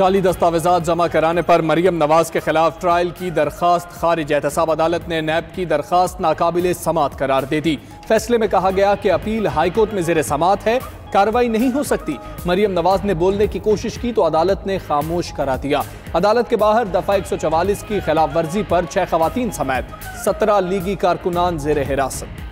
جعلی دستاویزات جمع کرانے پر مریم نواز کے خلاف ٹرائل کی درخواست، خارج احتساب عدالت نے نیب کی درخواست ناقابل سماعت قرار دے دی۔ فیصلے میں کہا گیا کہ اپیل ہائی کورٹ میں زیر سماعت ہے، کاروائی نہیں ہو سکتی۔ مریم نواز نے بولنے کی کوشش کی تو عدالت نے خاموش کرا دیا۔ عدالت کے باہر دفعہ 144 کی خلاف ورزی پر چھ خواتین سمیت سترہ لیگی کارکنان زیر حراست۔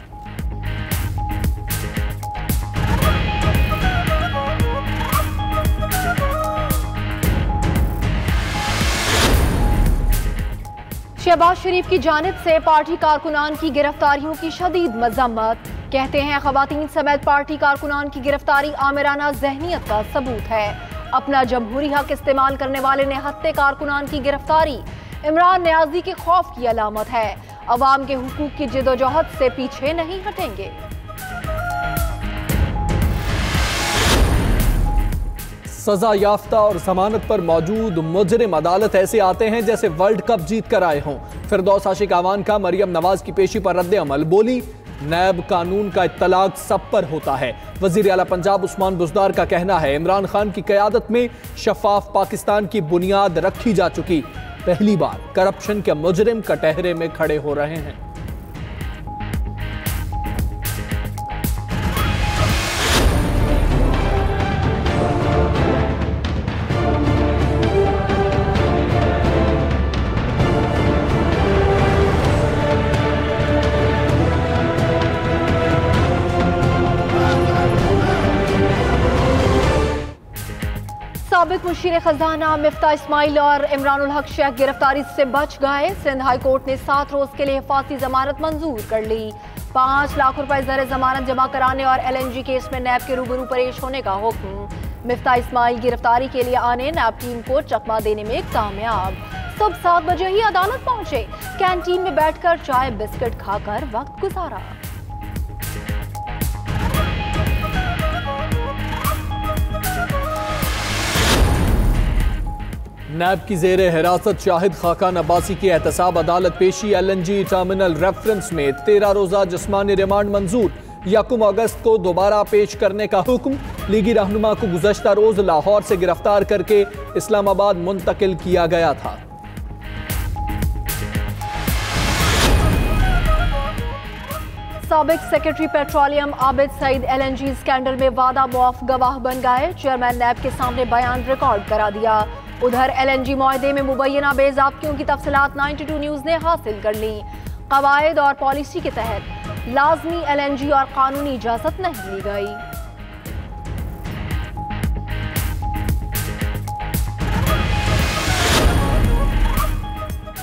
شہباز شریف کی جانب سے پارٹی کارکنان کی گرفتاریوں کی شدید مذمت۔ کہتے ہیں خواتین سمیت پارٹی کارکنان کی گرفتاری آمرانہ ذہنیت کا ثبوت ہے۔ اپنا جمہوری حق استعمال کرنے والے نہتے کارکنان کی گرفتاری عمران نیازی کے خوف کی علامت ہے۔ عوام کے حقوق کی جد و جہد سے پیچھے نہیں ہٹیں گے۔ سزا یافتہ اور ضمانت پر موجود مجرم عدالت ایسے آتے ہیں جیسے ورلڈ کپ جیت کر آئے ہوں۔ فردوس عاشق آوان کا مریم نواز کی پیشی پر رد عمل۔ بولی، نیب قانون کا اطلاق سب پر ہوتا ہے۔ وزیر اعلیٰ پنجاب عثمان بزدار کا کہنا ہے، عمران خان کی قیادت میں شفاف پاکستان کی بنیاد رکھی جا چکی۔ پہلی بار کرپشن کے مجرم کٹہرے میں کھڑے ہو رہے ہیں۔ سابق مشیر خزانہ مفتہ اسماعیل اور عمران الحق شیخ گرفتاری سے بچ گئے۔ سندھ ہائی کورٹ نے سات روز کے لیے حفاظتی ضمانت منظور کر لی۔ پانچ لاکھ روپے زر ضمانت جمع کرانے اور ایل این جی کیس میں نیب کے روبرو پیش ہونے کا حکم۔ مفتہ اسماعیل گرفتاری کے لیے آنے نیب ٹیم کو چکما دینے میں کامیاب۔ سب سات بجے ہی عدالت پہنچے۔ کینٹین میں بیٹھ کر چائے بسکٹ کھا کر وقت گزارا۔ نیب کی زیر حراست شاہد خاقان عباسی کی احتساب عدالت پیشی L N G terminal reference میں تیرہ روزہ جسمانی ریمانڈ منظور۔ یکم اگست کو دوبارہ پیش کرنے کا حکم۔ لیگی رہنما کو گزشتہ روز لاہور سے گرفتار کر کے اسلام آباد منتقل کیا گیا تھا۔ سابق secretary petroleum Abid Saeed L N G scandal میں وعدہ معاف گواہ بن گئے۔ چیئرمین نیب کے سامنے بیان ریکارڈ کرا دیا۔ ادھر ایل این جی معاہدے میں مبینہ بے ضابطیوں کی تفصیلات نائنٹی ٹو نیوز نے حاصل کر لی۔ قواعد اور پالیسی کے تحت لازمی ایل این جی اور قانونی اجازت نہیں لی گئی۔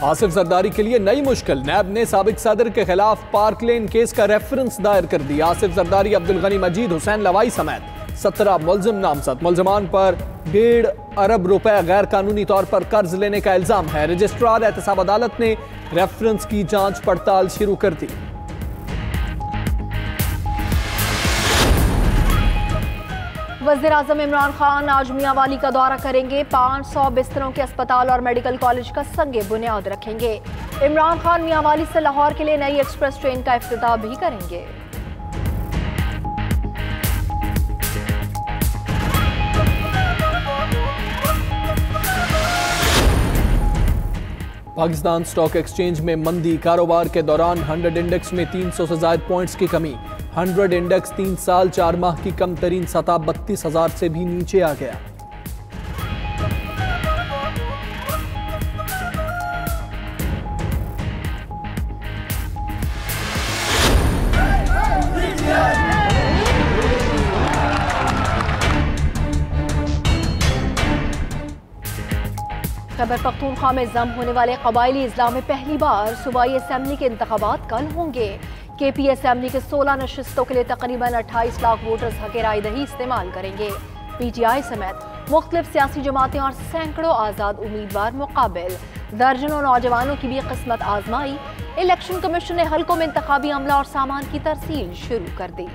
آصف زرداری کے لیے نئی مشکل۔ نیب نے سابق صدر کے خلاف پارک لین کیس کا ریفرنس دائر کر دیا۔ آصف زرداری، عبدالغنی مجید، حسین لوائی سمیت سترہ ملزم نامزد۔ ملزمان پر ڈیڑھ ارب روپے غیر قانونی طور پر قرض لینے کا الزام ہے۔ رجسٹرار احتساب عدالت نے ریفرنس کی جانچ پڑتال شروع کر دی۔ وزیر اعظم عمران خان آج میاں والی کا دورہ کریں گے۔ پانچ سو بستروں کے اسپتال اور میڈیکل کالج کا سنگ بنیاد رکھیں گے۔ عمران خان میاں والی سے لاہور کے لیے نئی ایکسپریس ٹرین کا افتتاح بھی کریں گے۔ پاکستان سٹاک ایکسچینج میں مندی کاروبار کے دوران ہنڈرڈ انڈیکس میں تین سو سے زائد پوائنٹس کی کمی۔ ہنڈرڈ انڈیکس تین سال چار ماہ کی کم ترین سطح بتیس ہزار سے بھی نیچے آ گیا۔ خیبر پختونخوا میں ضم ہونے والے قبائلی اضلاع میں پہلی بار صوبائی اسمبلی کے انتخابات کل ہوں گے۔ کے پی اسمبلی کے سولہ نشستوں کے لیے تقریباً اٹھائیس لاکھ ووٹرز ہاں حق رائے دہی استعمال کریں گے۔ پی ٹی آئی سمیت مختلف سیاسی جماعتیں اور سینکڑوں آزاد امیدوار مقابل۔ درجنوں نوجوانوں کی بھی قسمت آزمائی۔ الیکشن کمیشن نے حلقوں میں انتخابی عملہ اور سامان کی ترسیل شروع کر دی۔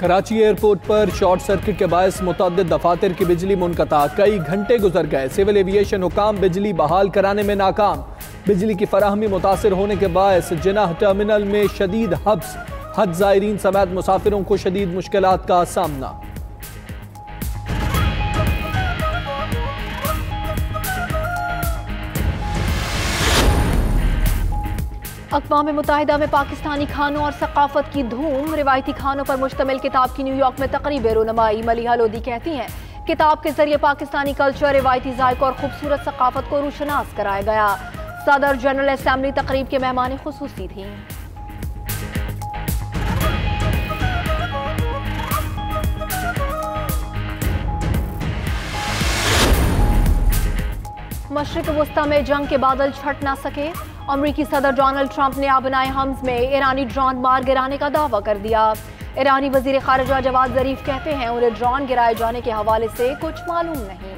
کراچی ایئرپورٹ پر شارٹ سرکٹ کے باعث متعدد دفاتر کی بجلی منقطع، کئی گھنٹے گزر گئے۔ سول ایویشن حکام بجلی بحال کرانے میں ناکام۔ بجلی کی فراہمی متاثر ہونے کے باعث جناح ٹرمینل میں شدید حبس۔ حد زائرین سمیت مسافروں کو شدید مشکلات کا سامنا۔ اقوام متحدہ میں پاکستانی کھانوں اور ثقافت کی دھوم، روایتی کھانوں پر مشتمل کتاب کی نیو یارک میں تقریب رونمائی۔ ملیحہ لودی کہتی ہیں، کتاب کے ذریعے پاکستانی کلچر، روایتی ذائقہ اور خوبصورت ثقافت کو روشناس کرایا گیا۔ صدر جنرل اسمبلی تقریب کے مہمان خصوصی تھیں۔ مشرق وسطی میں جنگ کے بادل چھٹ نہ سکے۔ امریکی صدر ڈونلڈ ٹرمپ نے آبنائے حمز میں ایرانی ڈرون مار گرانے کا دعویٰ کر دیا۔ ایرانی وزیر خارجہ جواد ظریف کہتے ہیں انہیں ڈرون گرائے جانے کے حوالے سے کچھ معلوم نہیں۔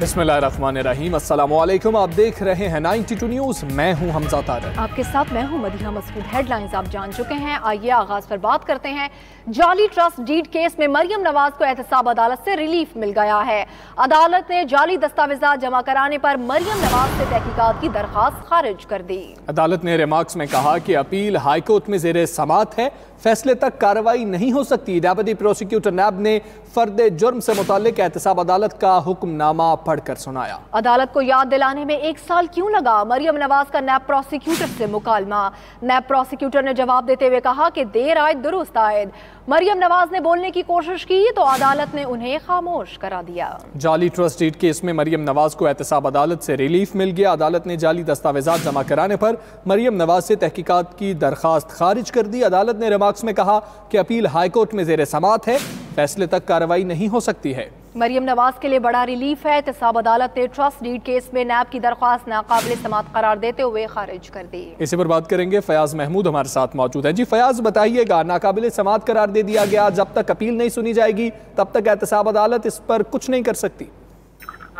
بسم اللہ الرحمن الرحیم۔ السلام علیکم۔ آپ دیکھ رہے ہیں 92 نیوز۔ میں ہوں حمزہ طارق آپ کے ساتھ میں ہوں مدیہ مسعود ہیڈ لائنز آپ جان چکے ہیں۔ آئیے آغاز پر بات کرتے ہیں۔ جالی ٹرسٹ ڈیڈ کیس میں مریم نواز کو احتساب عدالت سے ریلیف مل گیا ہے۔ عدالت نے جالی دستاویزات جمع کرانے پر مریم نواز سے تحقیقات کی درخواست خارج کر دی۔ عدالت نے ریمارکس میں کہا کہ اپیل ہائی کورٹ میں زیر سماعت ہے۔ فیصلے تک کاروائی نہیں ہو سکتی۔ ڈیپٹی پروسیکیوٹر نیب نے فرد جرم سے متعلق احتساب عدالت کا حکم نامہ پڑھ کر سنایا۔ عدالت کو یاد دلانے میں ایک سال کیوں لگا؟ مریم نواز کا نیب پروسیکیوٹر سے مکالمہ۔ نیب پروسیکیوٹر نے جواب دیتے ہوئے کہا کہ دیر آئے درست آئے۔ مریم نواز نے بولنے کی کوشش کی تو عدالت نے انہیں خاموش کرا دیا۔ جالی ٹرسٹ ڈیٹ کیس میں مریم نواز کو احتساب عدالت سے ریلیف مل گیا۔ عدالت نے جالی دستاویزات جمع کرانے پر مریم نواز سے تحقیقات کی درخواست خارج کر دی۔ عدالت نے ریمارکس میں کہا کہ اپیل ہائی کورٹ میں زیر سماعت ہے فیصلے تک کارروائی نہیں ہو سکتی ہے۔ مریم نواز کے لیے بڑا ریلیف ہے۔ احتساب عدالت نے ٹرسٹ ڈیڈ کیس میں نیب کی درخواست ناقابل سماعت قرار دیتے ہوئے خارج کر دی۔ اسی پر بات کریں گے فیاض محمود ہمارے ساتھ موجود ہیں۔ جی فیاض بتائیے گا ناقابل سماعت قرار دے دیا گیا جب تک اپیل نہیں سنی جائے گی تب تک احتساب عدالت اس پر کچھ نہیں کر سکتی؟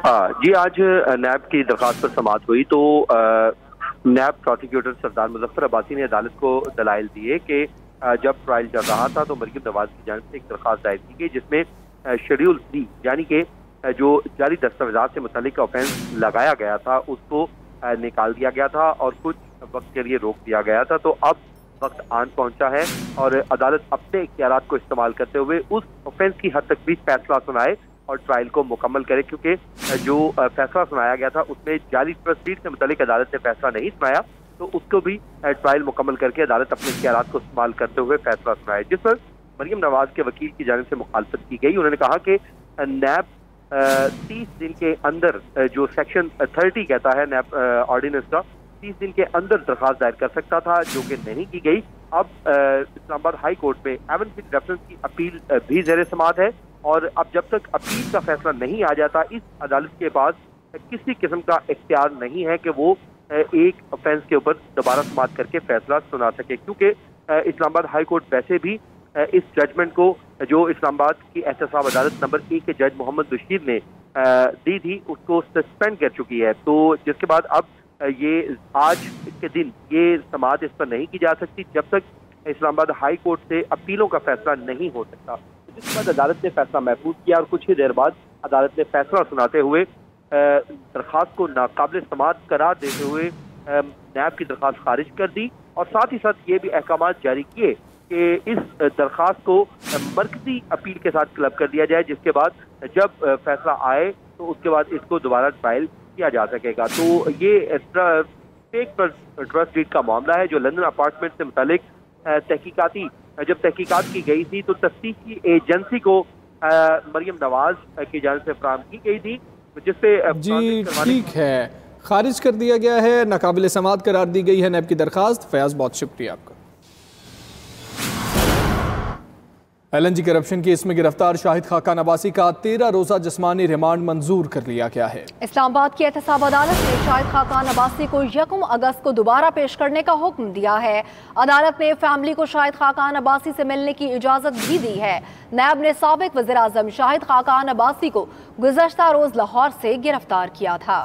ہاں، جی آج نیب کی درخواست پر سماعت ہوئی تو نیب پروسیکیوٹر سردار مظفر عباسی نے عدالت کو دلائل دیے کہ جب ٹرائل چل رہا تھا تو مریم نواز کی جانب سے ایک درخواست دائر کی گئی جس میں شیڈیول سی یعنی کہ جو جعلی دستاویزات سے متعلق آفینس لگایا گیا تھا، اس کو نکال دیا گیا تھا اور کچھ وقت کے لیے روک دیا گیا تھا۔ تو اب وقت آن پہنچا ہے اور عدالت اپنے اختیارات کو استعمال کرتے ہوئے اس آفینس کی حد تک بھی فیصلہ سنائے اور ٹرائل کو مکمل کرے، کیونکہ جو فیصلہ سنایا گیا تھا، اس میں جعلی تصویر سے متعلق عدالت نے فیصلہ نہیں سنایا۔ تو اس کو بھی ٹرائل مکمل کر کے عدالت اپنے اختیارات کو استعمال کرتے ہوئے فیصلہ سنائے۔ جس پر مریم نواز کے وکیل کی جانب سے مخالفت کی گئی۔ انہوں نے کہا کہ نیب تیس دن کے اندر جو سیکشن تھرٹی کہتا ہے نیب آرڈیننس کا، تیس دن کے اندر درخواست دائر کر سکتا تھا، جو کہ نہیں کی گئی۔ اب اسلام آباد ہائی کورٹ میں ایون فٹ ریفرنس کی اپیل بھی زیر سماعت ہے۔ اور اب جب تک اپیل کا فیصلہ نہیں آ جاتا، اس عدالت کے پاس کسی قسم کا اختیار نہیں ہے کہ وہ ایک افینس کے اوپر دوبارہ سماعت کر کے فیصلہ سنا سکے۔ کیونکہ اسلام آباد ہائی کورٹ ویسے بھی اس ججمنٹ کو جو اسلام آباد کی احتساب عدالت نمبر ایک کے جج محمد بشیر نے دی تھی، اس کو سسپینڈ کر چکی ہے۔ تو جس کے بعد اب یہ آج کے دن یہ سماعت اس پر نہیں کی جا سکتی جب تک اسلام آباد ہائی کورٹ سے اپیلوں کا فیصلہ نہیں ہو سکتا۔ جس کے بعد عدالت نے فیصلہ محفوظ کیا اور کچھ ہی دیر بعد عدالت نے فیصلہ سناتے ہوئے درخواست کو ناقابل سماعت قرار دیتے ہوئے نیب کی درخواست خارج کر دی اور ساتھ ہی ساتھ یہ بھی احکامات جاری کیے۔ کہ اس درخواست کو مرکزی اپیل کے ساتھ کلب کر دیا جائے جس کے بعد جب فیصلہ آئے تو اس کے بعد اس کو دوبارہ ٹرائل کیا جا سکے گا۔ تو یہ ٹرسٹ ڈیڈ کا معاملہ ہے جو لندن اپارٹمنٹ سے متعلق تحقیقاتی جب تحقیقات کی گئی تھی تو تفتیح کی ایجنسی کو مریم نواز کی جانب سے فراہم کی گئی تھی جس سے جی ٹھیک ہے۔ خارج کر دیا گیا ہے ناقابل سماعت قرار دی گئی ہے نیب کی درخواست۔ فیاض بہت شکریہ آپ کا۔ L N G corruption case میں گرفتار شاہد خاکہ نباسی کا تیرہ روزہ جسمانی ریمانڈ منظور کر لیا گیا ہے۔ اسلام آباد کی احتساب عدالت نے شاہد خاکہ نباسی کو یکم اگست کو دوبارہ پیش کرنے کا حکم دیا ہے۔ عدالت نے فیملی کو شاہد خاکہ نباسی سے ملنے کی اجازت بھی دی ہے۔ نیب نے سابق وزیراعظم شاہد خاکہ نباسی کو گزشتہ روز لاہور سے گرفتار کیا تھا۔